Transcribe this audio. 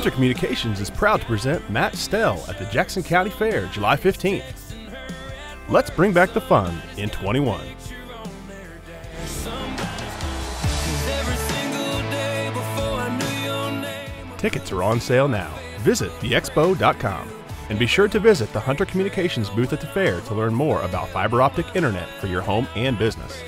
Hunter Communications is proud to present Matt Stell at the Jackson County Fair July 15th. Let's bring back the fun in 21. Tickets are on sale now. Visit theexpo.com and be sure to visit the Hunter Communications booth at the fair to learn more about fiber optic internet for your home and business.